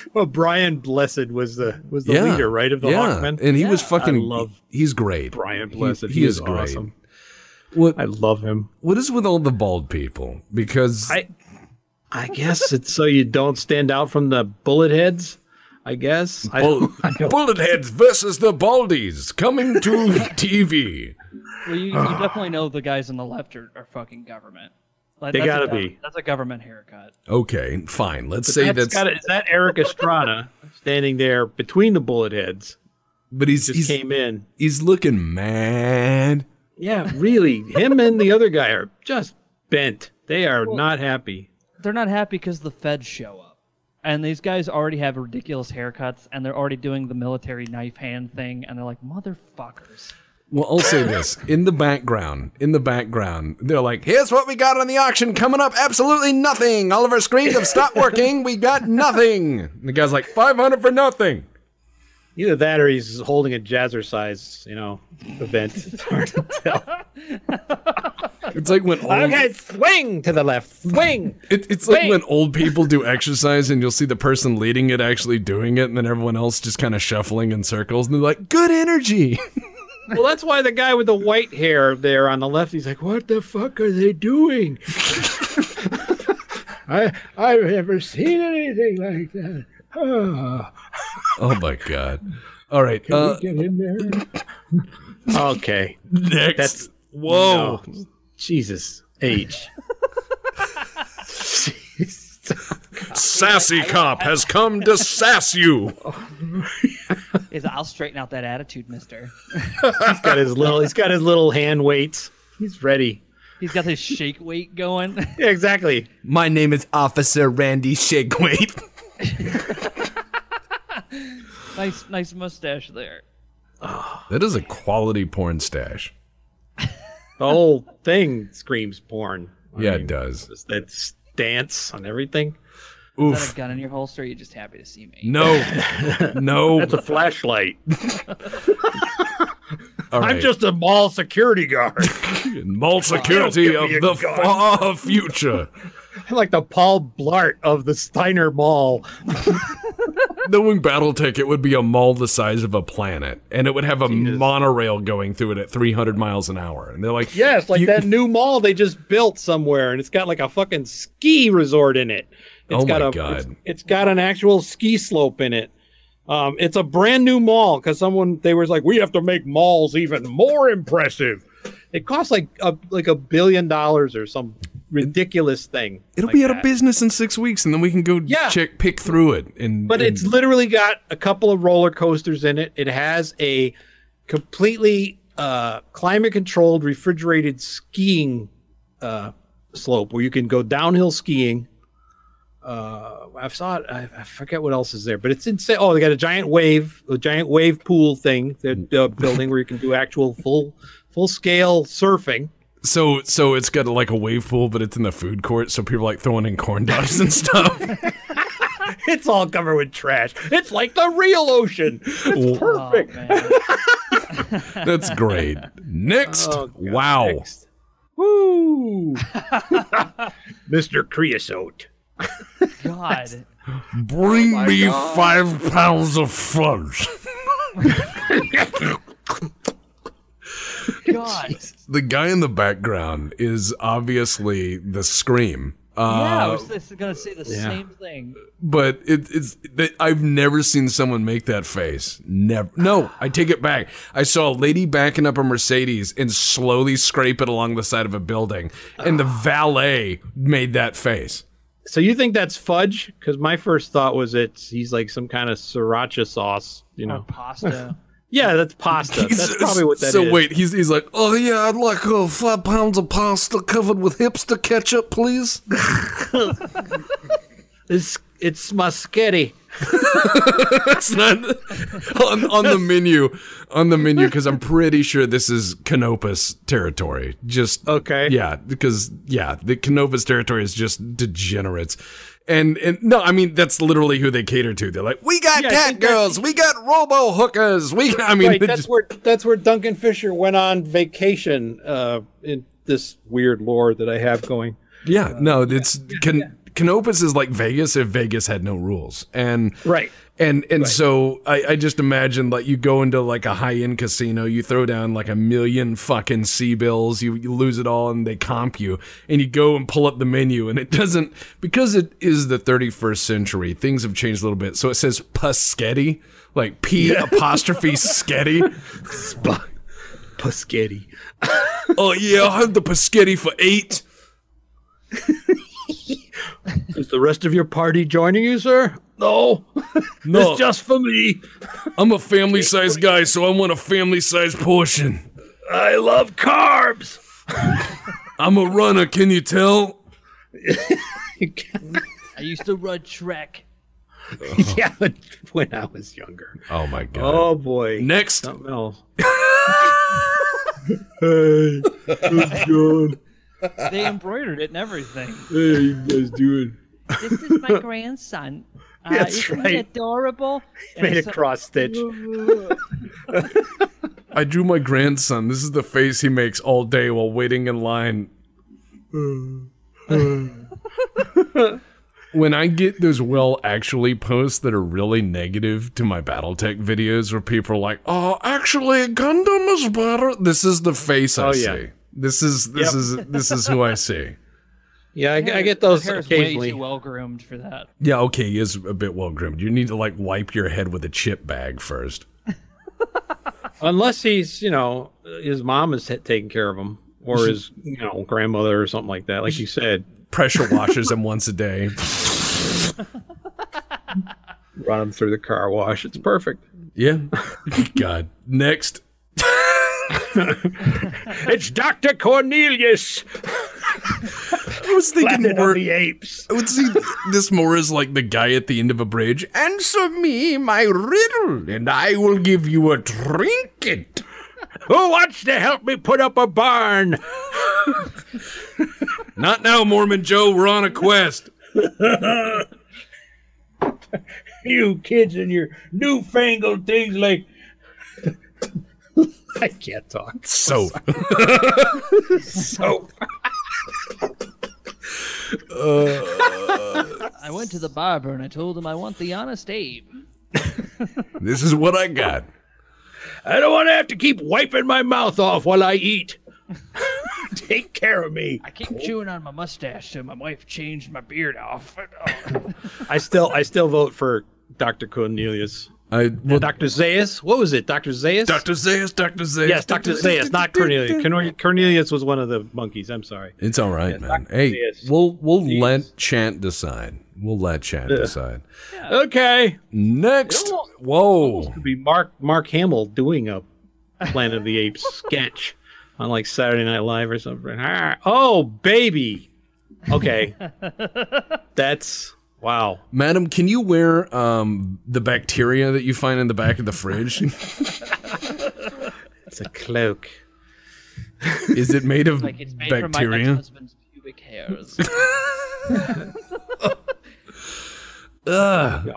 well, Brian Blessed was the was the leader, right, of the yeah. Hawkmen. and he was fucking. I love he's great. Brian He- Blessed. He, He, is, is great. awesome. What I love him. what is with all the bald people? Because I I guess it's so you don't stand out from the bullet heads. I guess. I Bull- don't- I bullet heads versus the baldies coming to TV. Well, you, you definitely know the guys on the left are, are fucking government. Like, They that's a gotta gov- be. That's a government haircut. Okay, fine. Let's say that's that's. gotta, is that Erik Estrada standing there between the bullet heads? but he's Just he's, came in. he's looking mad. Yeah, really. Him and the other guy are just bent. They are not happy. They're not happy because the feds show up. And these guys already have ridiculous haircuts, and they're already doing the military knife hand thing, and they're like, motherfuckers. Well, I'll say this in the background. In the background, they're like, "Here's what we got on the auction coming up. Absolutely nothing. All of our screens have stopped working. We got nothing." And the guy's like, 500 for nothing." Either that or he's holding a jazzercise, you know, event. It's hard to tell. It's like when old, Okay, swing to the left. Swing. it, it's like when old people do exercise and you'll see the person leading it actually doing it, and then everyone else just kind of shuffling in circles, and they're like, "Good energy." Well, that's why the guy with the white hair there on the left, he's like, "What the fuck are they doing?" I I've never seen anything like that. Oh my god! All right, can uh, we get in there? okay. next. That's Whoa. no. Jesus H. Sassy cop has come to sass you. Is I'll straighten out that attitude, mister. He's got his little he's got his little hand weights. He's ready. He's got his shake weight going. Yeah, exactly. My name is Officer Randy Shakeweight. nice, nice mustache there. that is a quality porn stash. The whole thing screams porn. I Yeah, mean, it does. just That stance on everything. Is that a gun in your holster? Or are you just happy to see me? No. No. That's a flashlight. All I'm just a mall security guard. mall security of give me a the far future. Like the Paul Blart of the Steiner Mall. Knowing BattleTech, it would be a mall the size of a planet, and it would have a monorail going through it at 300 miles an hour. And they're like, Yes, like that new mall they just built somewhere, and it's got like a fucking ski resort in it. It's Oh got my a, God. It's, it's got an actual ski slope in it. Um, it's a brand new mall because someone they was like, we have to make malls even more impressive. It costs like a like a billion dollars or some ridiculous thing. It'll like be out of business in six weeks, and then we can go Yeah. check, pick through it. And But and- it's literally got a couple of roller coasters in it. It has a completely uh, climate controlled refrigerated skiing uh, slope where you can go downhill skiing. Uh, I saw it. I, I forget what else is there, but it's insane. Oh, they got a giant wave, a giant wave pool thing they're uh, building where you can do actual full full scale surfing. so so it's got like a wave pool, but it's in the food court, so people are, like throwing in corn dogs and stuff. It's all covered with trash. It's like the real ocean. It's Oh, perfect. man. That's great. Next, Oh, wow. next. Woo! Mr. Creosote. God. Bring oh, my me God. five pounds of fudge. God. the guy in the background is obviously the scream. yeah, I Uh, was just gonna say the yeah. same thing. but it, it's that I've never seen someone make that face. Never. No, I take it back. I saw a lady backing up a Mercedes and slowly scrape it along the side of a building, and the valet made that face. So you think that's fudge? Because my first thought was it's he's like some kind of sriracha sauce. You Or know? pasta. Yeah, that's pasta. That's probably what that is. so wait, he's he's like, oh yeah, I'd like uh, five pounds of pasta covered with hipster ketchup, please. It's it's muschetti. It's not on, on the menu. On the menu, because I'm pretty sure this is Canopus territory. Just Okay. yeah, because yeah, the Canopus territory is just degenerates. And and no, I mean that's literally who they cater to. They're like, we got Yeah, cat girls, we got robo hookers, we. I mean, Right. That's just- where that's where Duncan Fisher went on vacation. Uh, in this weird lore that I have going. yeah, no, it's can, Canopus is like Vegas if Vegas had no rules, and Right. And and so I, I just imagine like you go into like a high end casino, you throw down like a million fucking C bills, you, you lose it all, and they comp you, and you go and pull up the menu, and it doesn't because it is the 31st century. Things have changed a little bit, so it says Paschetti, like P apostrophe Sketty. Sp- Paschetti. Oh yeah, I'll have the Paschetti for eight. Is the rest of your party joining you, sir? No. No, It's just for me. I'm a family sized guy, so I want a family sized portion. I love carbs. I'm a runner, can you tell? I used to run Shrek. yeah, but when I was younger. Oh my god. Oh boy. Next. Something else. hey, how's it going? They embroidered it and everything. Hey, you guys doing? This is my grandson. Uh, That's isn't right. he adorable? And Made a so- cross stitch. I drew my grandson. This is the face he makes all day while waiting in line. when I get those well actually posts that are really negative to my Battletech videos where people are like, "Oh, actually Gundam is better." This is the face I Oh, yeah. see. This is this Yep. is this is who I see. Yeah, I, I get those Hair's way occasionally. too well groomed for that. Yeah, okay, he is a bit well groomed. You need to like wipe your head with a chip bag first. Unless he's, you know, his mom is taking care of him, or his, you know, grandmother or something like that. Like you said, Pressure washes him once a day. run him through the car wash. It's perfect. Yeah. God. Next. it's Dr. Cornelius, I was thinking planet more. of the apes. I would see this more as like the guy at the end of a bridge. Answer me my riddle, and I will give you a trinket. Who wants to help me put up a barn? Not now, Mormon Joe. We're on a quest. You kids and your newfangled things like. I can't talk. So, So I went to the barber and I told him I want the honest Abe. this is what I got. I don't want to have to keep wiping my mouth off while I eat. Take care of me. I keep chewing on my mustache, so my wife changed my beard off. I still, I still vote for Dr. Cornelius. I well, Dr. Zaius. What was it? Dr. Zaius. Dr. Zaius, Dr. Zaius. Yes, Dr. Zaius, not Cornelius. Cornelius was one of the monkeys. I'm sorry. It's all right, man. Dr. Hey, Zaius. we'll we'll let Chant decide. We'll let Chant decide. Okay. Next, whoa, Could be Mark Mark Hamill doing a Planet of the Apes sketch on like Saturday Night Live or something. Ah, Oh, baby. Okay. That's wow. Madam, can you wear um the bacteria that you find in the back of the fridge? It's a cloak. Is it made of Like it's made from my bacteria? ex-husband's pubic hairs. Ugh.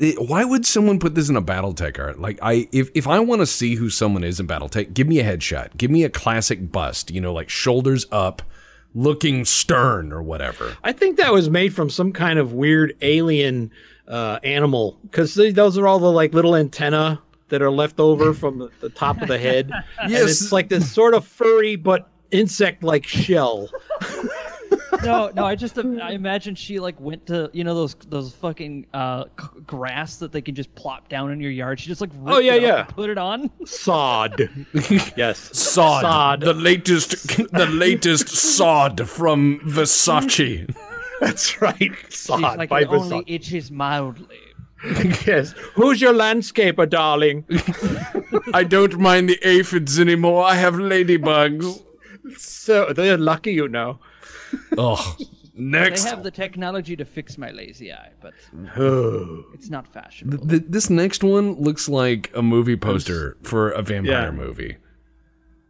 It- why would someone put this in a BattleTech art? Like I if if I want to see who someone is in BattleTech, give me a headshot. Give me a classic bust, you know, like shoulders up, looking stern or whatever. I think that was made from some kind of weird alien uh, animal because those are all the like little antenna that are left over from the, top of the head. And Yes. it's like this sort of furry but insect-like shell. no, no, I just I imagine she like went to you know those those fucking uh, c- grass that they can just plop down in your yard. She just like Oh, yeah, it yeah. put it on. Sod. yes. Sod, Sod. the latest the latest sod from Versace. That's right. She's Sod. like by it only itches mildly. yes. Who's your landscaper, darling? I don't mind the aphids anymore. I have ladybugs. So they're lucky, you know. Oh, They next. have the technology to fix my lazy eye, but it's not fashionable. Th- this next one looks like a movie poster for a vampire Yeah. movie.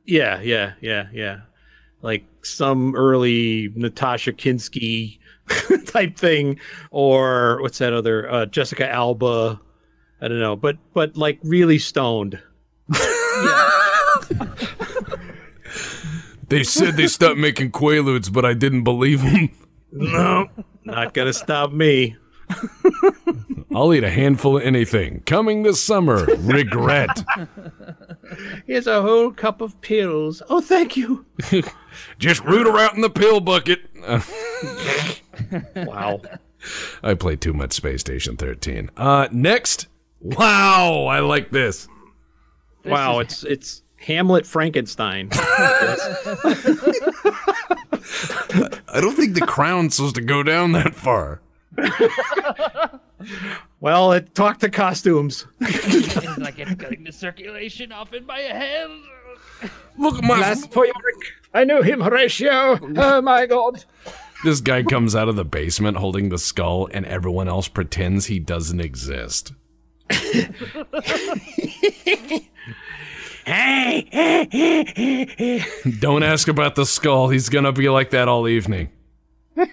Yeah, yeah, yeah, yeah. Like some early Nastassja Kinski type thing, or what's that other uh, Jessica Alba? I don't know, but but like really stoned. They said they stopped making Quaaludes, but I didn't believe them. No, not gonna stop me. I'll eat a handful of anything. Coming this summer, regret. Here's a whole cup of pills. Oh, thank you. Just root around in the pill bucket. Wow. I played too much Space Station 13. Uh, next. Wow, I like this. wow, it's it's Hamlet Frankenstein. I don't think the crown's supposed to go down that far. well, it talked to costumes. it's like it's cutting the circulation off in my head. Look at my. Last for I knew him, Horatio. Oh my god. This guy comes out of the basement holding the skull, and everyone else pretends he doesn't exist. Don't ask about the skull. He's gonna be like that all evening.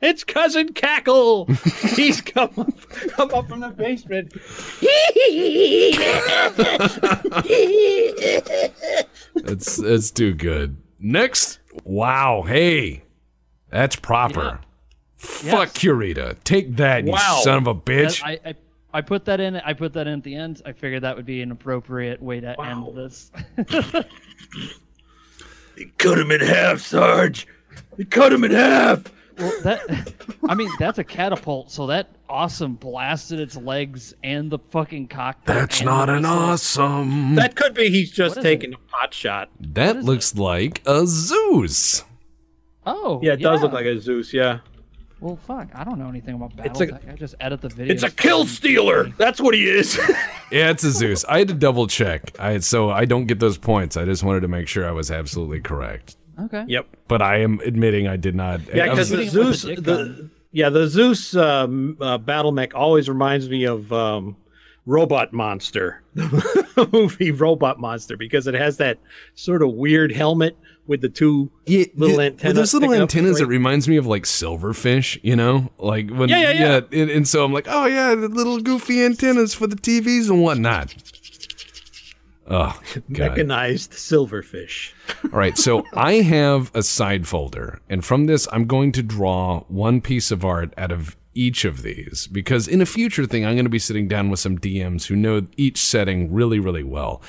It's cousin Cackle. He's come up, come up from the basement. It's it's too good. Next, wow, hey, that's proper. Fuck Kurita. Take that, you son of a bitch. I, I I put that in. I put that in at the end. I figured that would be an appropriate way to Wow. end this. They cut him in half, Sarge. They cut him in half. well, that I mean, that's a catapult. So that awesome blasted its legs and the fucking cockpit. That's not an awesome. That could be he's just What is taking a pot shot. That looks like a Zeus. Oh, Yeah, it does look like a Zeus. Yeah. Well, fuck, I don't know anything about It's a- Battletech. I just edit the video. It's a kill stealer. That's what he is. Yeah, it's a Zeus. I had to double check. I so I don't get those points. I just wanted to make sure I was absolutely correct. Okay. yep. But I am admitting I did not. Yeah, because the shooting it with Zeus, a dick the yeah, the Zeus um, uh, battle mech always reminds me of um, Robot Monster, the movie Robot Monster, because it has that sort of weird helmet with the two Yeah, little yeah, antennas those little antennas, it reminds me of like silverfish, you know, like when Yeah, yeah, yeah. and, and so I'm like, oh yeah, the little goofy antennas for the TVs and whatnot. Oh, God. mechanized silverfish. All right, so I have a side folder, and from this, I'm going to draw one piece of art out of each of these because in a future thing, I'm going to be sitting down with some DMs who know each setting really, really well.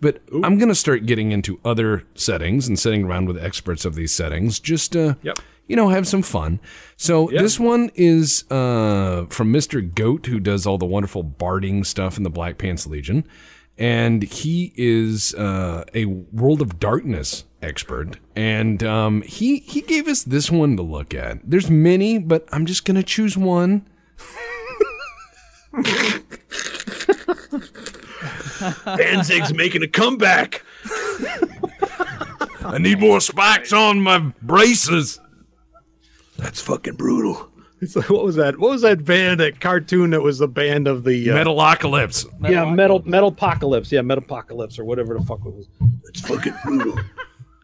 But I'm going to start getting into other settings and sitting around with experts of these settings just to, Yep. you know, have some fun. So this one is uh, from Mr. Goat, who does all the wonderful barding stuff in the Black Pants Legion. And he is uh, a World of Darkness expert. And um, he, he gave us this one to look at. There's many, but I'm just going to choose one. Danzig's making a comeback. I need more spikes on my braces. That's fucking brutal. It's like, what was that? What was that band? That cartoon that was the band of the uh, Metalocalypse. yeah metal metal apocalypse. Yeah, metal apocalypse or whatever the fuck it was. That's fucking brutal.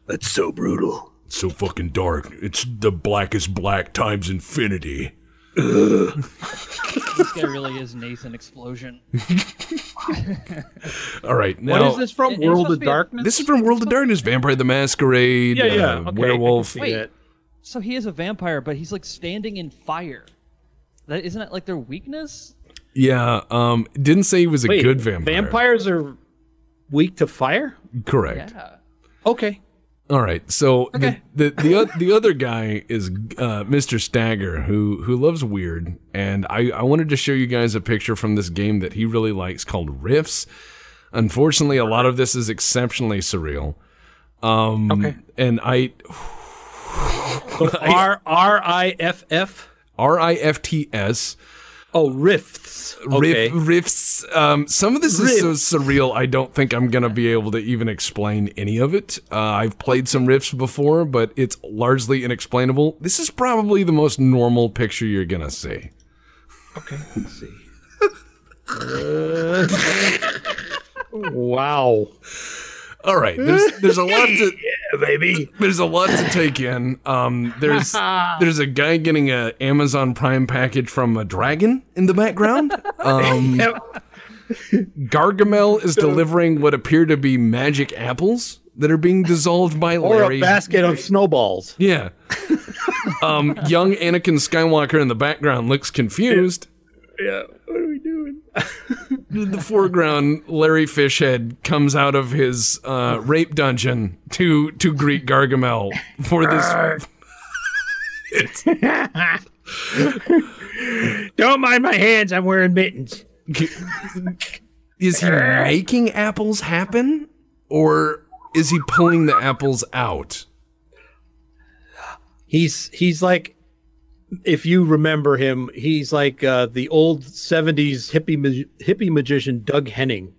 That's so brutal. It's so fucking dark. It's the blackest black times infinity. This guy really is Nathan Explosion. All right, now what is this from? It- World of to a- Darkness. This is from World of Darkness, Vampire the Masquerade, yeah, yeah. uh, okay, Werewolf. Wait. that. So he is a vampire, but he's like standing in fire. That isn't that like their weakness? Yeah, um, didn't say he was a Wait, good vampire. Vampires are weak to fire. correct. Yeah. Okay. All right, so Okay. the the the, o- the other guy is uh, Mr. Stagger, who who loves weird, and I I wanted to show you guys a picture from this game that he really likes called Riffs. Unfortunately, a lot of this is exceptionally surreal. Um, Okay. and I R R I F F. R I F T S. Oh, rifts. Okay. Riff, riffs. Um, some of this is so surreal. I don't think I'm gonna be able to even explain any of it. Uh, I've played some riffs before, but it's largely inexplainable. This is probably the most normal picture you're gonna see. Okay. Let's see. Uh, wow. All right, there's there's a lot to Yeah, baby. there's a lot to take in. Um, there's there's a guy getting a Amazon Prime package from a dragon in the background. Um, Gargamel is delivering what appear to be magic apples that are being dissolved by Larry. Or a basket of snowballs. Yeah. Um, young Anakin Skywalker in the background looks confused. Yeah. What are we doing? In the foreground, Larry Fishhead comes out of his uh, rape dungeon to to greet Gargamel for this. Don't mind my hands. I'm wearing mittens. Is he making apples happen, or is he pulling the apples out? He's he's like, if you remember him, he's like uh, the old '70s hippie hippie magician Doug Henning.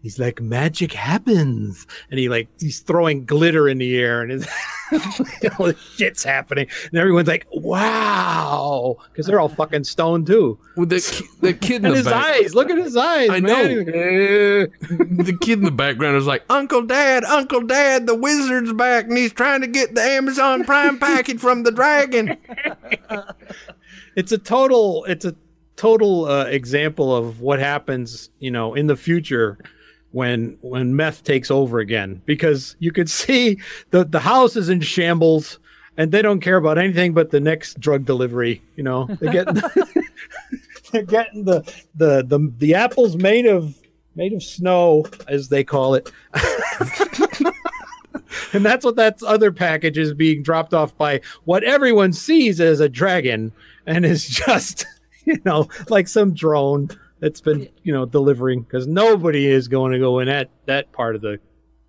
He's like magic happens, and he like he's throwing glitter in the air, and his, all this shit's happening, and everyone's like, "Wow!" Because they're all fucking stoned too. With the the kid in the his back, eyes, look at his eyes. I man. know. "Eh." the kid in the background is like, Uncle Dad, Uncle Dad, the wizard's back, and he's trying to get the Amazon Prime package from the dragon. it's a total it's a total uh, example of what happens you know in the future when when meth takes over again because you could see the the house is in shambles and they don't care about anything but the next drug delivery you know? They get they're getting the, the the the apples made of made of snow as they call it. And that's what that other package is being dropped off by what everyone sees as a dragon and is just you know like some drone that's been you know delivering because nobody is going to go in that that part of the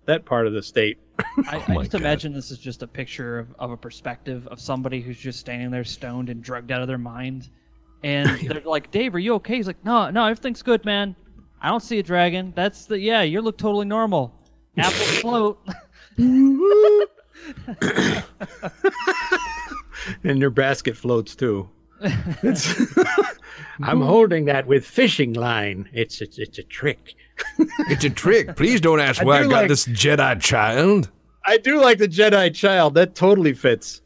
that part of the state I, oh I Oh my just God. imagine this is just a picture of, of a perspective of somebody who's just standing there stoned and drugged out of their mind. And they're like, Dave, are you okay? He's like, no, no, everything's good, man. I don't see a dragon. That's the, yeah, you look totally normal. Apple float. and your basket floats too. It's- I'm holding that with fishing line. It's it's, it's a trick. It's a trick. Please don't ask why I, do got like- this Jedi child. I do like the Jedi child. That totally fits.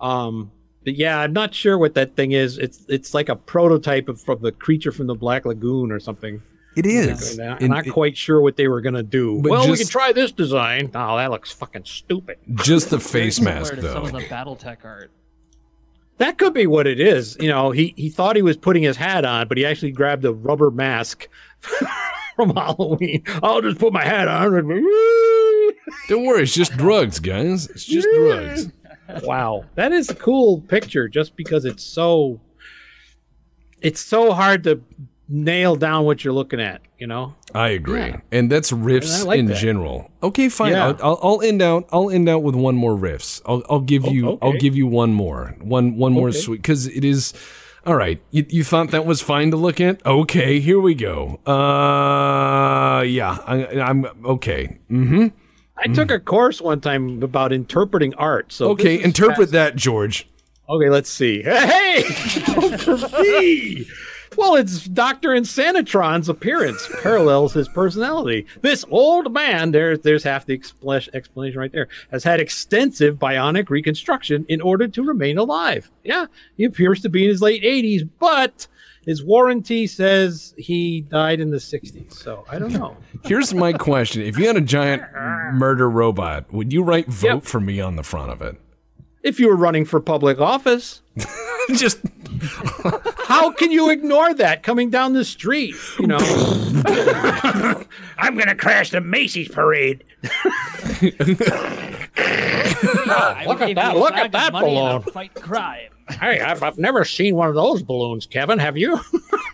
Um, but yeah, I'm not sure what that thing is. It's it's like a prototype of from the creature from the Black Lagoon or something. It is. And I'm And not it- quite sure what they were gonna do. But well, we can try this design. Oh, that looks fucking stupid. just the face mask, to some though. of the BattleTech art. That could be what it is. You know, he he thought he was putting his hat on, but he actually grabbed a rubber mask from Halloween. I'll just put my hat on. Don't worry, it's just drugs, guys. It's just drugs. wow, that is a cool picture. Just because it's so, it's so hard to nail down what you're looking at. You know. I agree, and that's riffs I like in that. general. Okay, fine. Yeah. I'll, I'll, I'll end out. I'll end out with one more riffs. I'll, I'll give you. okay. I'll give you one more. One, one more Okay. sweet because it is. All right, you, you thought that was fine to look at? Okay, here we go. Uh, yeah, I, I'm okay. Mm-hmm. I took a course one time about interpreting art. So Okay, interpret fast- that, George. Okay, let's see. Hey, vote for me. Well, it's Doctor Insanitron's appearance parallels his personality. This old man, there, there's half the expla- explanation right there, has had extensive bionic reconstruction in order to remain alive. Yeah, he appears to be in his late 80s, but his warranty says he died in the 60s. So I don't know. Here's my question: If you had a giant murder robot, would you write "vote Yep. for me" on the front of it? if you were running for public office, Just how can you ignore that coming down the street? You know. I'm gonna crash the Macy's parade. I oh, look at that, look at that money and I'll balloon. Fight crime. Hey, I've, I've never seen one of those balloons, Kevin. Have you?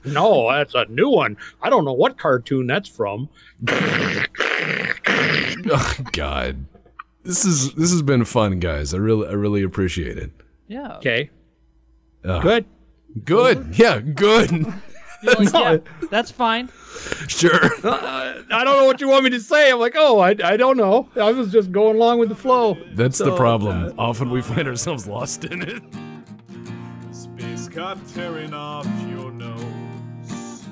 no, that's a new one. I don't know what cartoon that's from. oh, God, this is this has been fun, guys. I really I really appreciate it. Yeah. Okay. Uh, Good. Good, yeah, good, You're like, yeah, that's fine. sure. I don't know what you want me to say. I'm like, oh, I, I don't know. I was just going along with the flow. That's the problem. Often we find ourselves lost in it. Space cop tearing off your nose.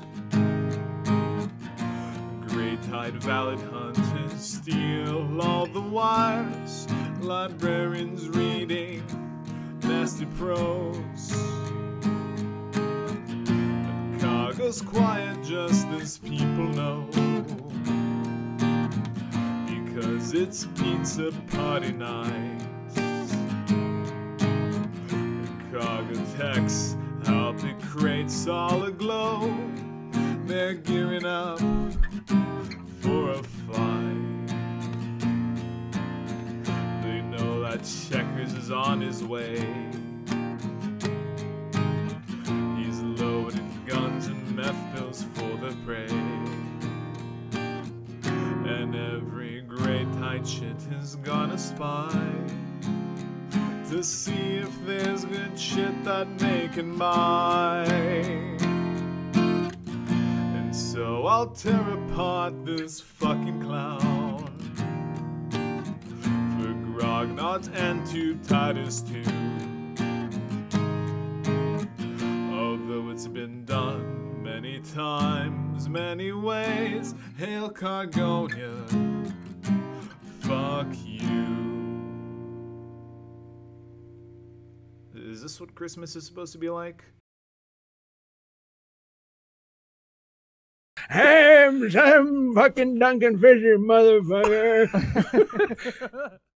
Great tide valid hunters steal all the wires. Librarians reading nasty prose. Chicago's quiet just as people know. Because it's pizza party night. Chicago techs help it creates all aglow. They're gearing up for a fight. Checkers is on his way. He's loading guns and meth pills for the prey. And every great tight shit is gonna spy to see if there's good shit that they can buy. And so I'll tear apart this fucking clown for and to Titus too. Although it's been done many times, many ways, hail Cargonia, fuck you. Is this what Christmas is supposed to be like? Ham, Sam, fucking Duncan Fisher, motherfucker.